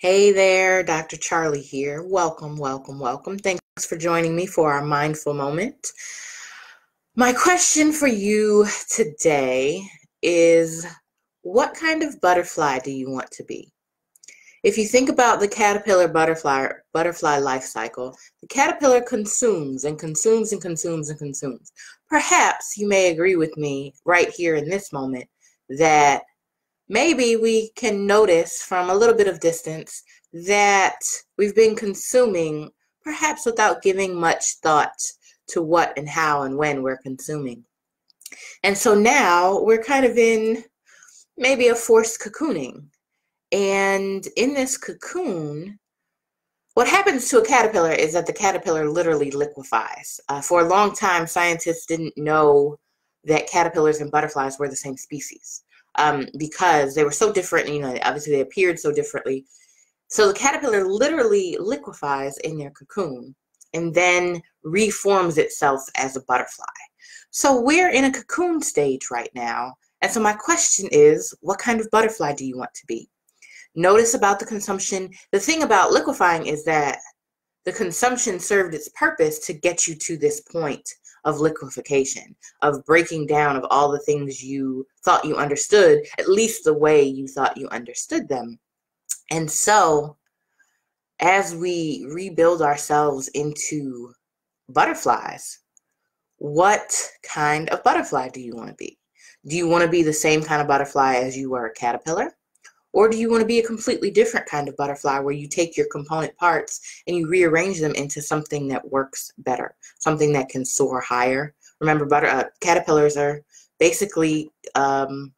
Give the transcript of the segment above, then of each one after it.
Hey there, Dr. Charli here. Welcome, welcome, welcome. Thanks for joining me for our mindful moment. My question for you today is what kind of butterfly do you want to be? If you think about the caterpillar butterfly butterfly life cycle, the caterpillar consumes and consumes and consumes and consumes. Perhaps you may agree with me right here in this moment that maybe we can notice from a little bit of distance that we've been consuming, perhaps without giving much thought to what and how and when we're consuming. And so now we're kind of in maybe a forced cocooning. And in this cocoon, what happens to a caterpillar is that the caterpillar literally liquefies. Uh, for a long time, scientists didn't know that caterpillars and butterflies were the same species um, because they were so different. You know, obviously they appeared so differently. So the caterpillar literally liquefies in their cocoon and then reforms itself as a butterfly. So we're in a cocoon stage right now. And so my question is, what kind of butterfly do you want to be? Notice about the consumption. The thing about liquefying is that the consumption served its purpose to get you to this point of liquefaction, of breaking down of all the things you thought you understood, at least the way you thought you understood them. And so, as we rebuild ourselves into butterflies, what kind of butterfly do you want to be? Do you want to be the same kind of butterfly as you were a caterpillar? Or do you want to be a completely different kind of butterfly where you take your component parts and you rearrange them into something that works better, something that can soar higher? Remember, butter, uh, caterpillars are basically um,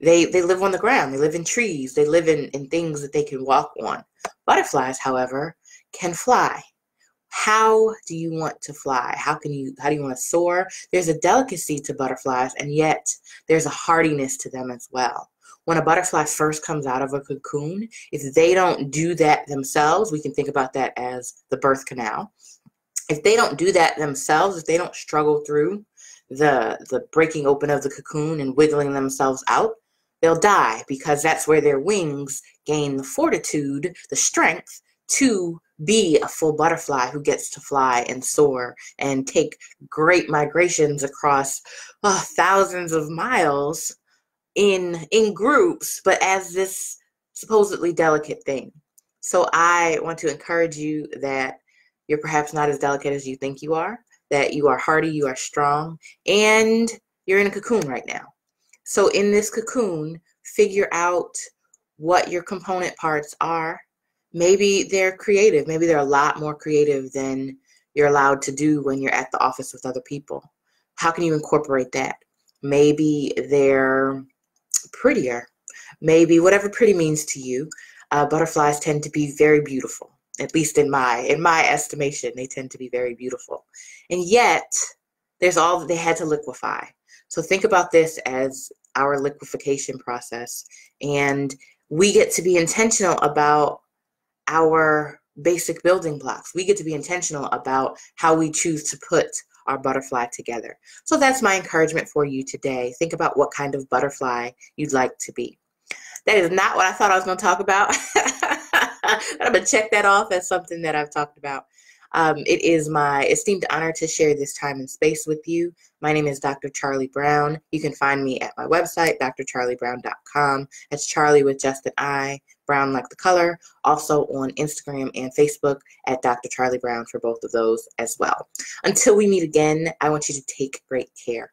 they they live on the ground. They live in trees. They live in, in things that they can walk on. Butterflies, however, can fly. How do you want to fly? How can you how do you want to soar? There's a delicacy to butterflies, and yet there's a hardiness to them as well. When a butterfly first comes out of a cocoon, if they don't do that themselves, we can think about that as the birth canal. If they don't do that themselves, if they don't struggle through the the breaking open of the cocoon and wiggling themselves out, they'll die because that's where their wings gain the fortitude, the strength to be a full butterfly who gets to fly and soar and take great migrations across uh, thousands of miles in in groups but as this supposedly delicate thing so i want to encourage you that you're perhaps not as delicate as you think you are that you are hardy you are strong and you're in a cocoon right now so in this cocoon, figure out what your component parts are. Maybe they're creative. Maybe they're a lot more creative than you're allowed to do when you're at the office with other people. How can you incorporate that? Maybe they're prettier. Maybe whatever pretty means to you. Uh, butterflies tend to be very beautiful. At least in my in my estimation, they tend to be very beautiful. And yet, there's all that they had to liquefy. So think about this as our liquefaction process. And we get to be intentional about our basic building blocks. We get to be intentional about how we choose to put our butterfly together. So that's my encouragement for you today. Think about what kind of butterfly you'd like to be. That is not what I thought I was going to talk about. I'm going to check that off as something that I've talked about. Um, it is my esteemed honor to share this time and space with you. My name is Dr. Charli Brown. You can find me at my website, drcharlibrown.com. That's Charli with just an I, brown like the color. Also on Instagram and Facebook at Dr. Charli Brown for both of those as well. Until we meet again, I want you to take great care.